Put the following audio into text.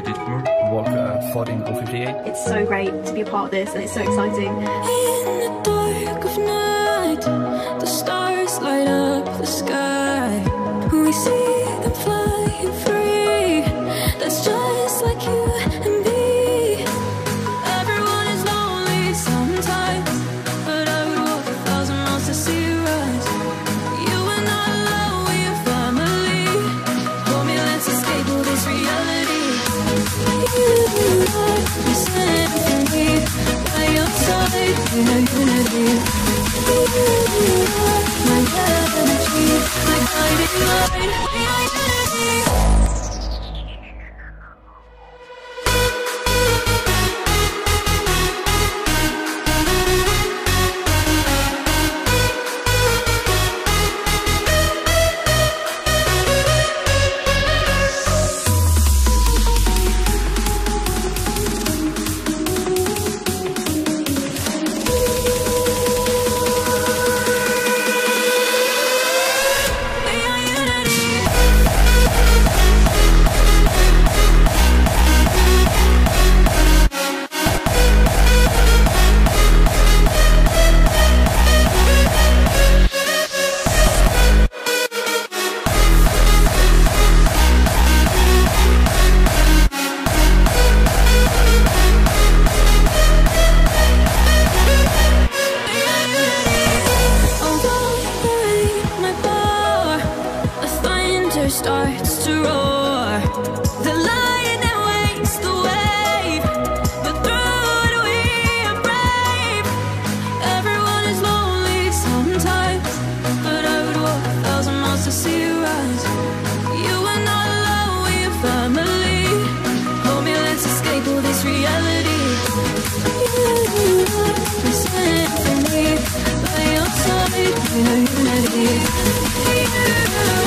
quite difficult. Walk uh, 14 or 58. It's so great to be a part of this and it's so exciting. My guiding light. Starts to roar. The lion that wakes the wave, but through it we are brave. Everyone is lonely sometimes, but I would walk a thousand miles to see you rise. You are not alone, we are family. Hold me, let's escape all this reality. You are me. By your side, we are unity. You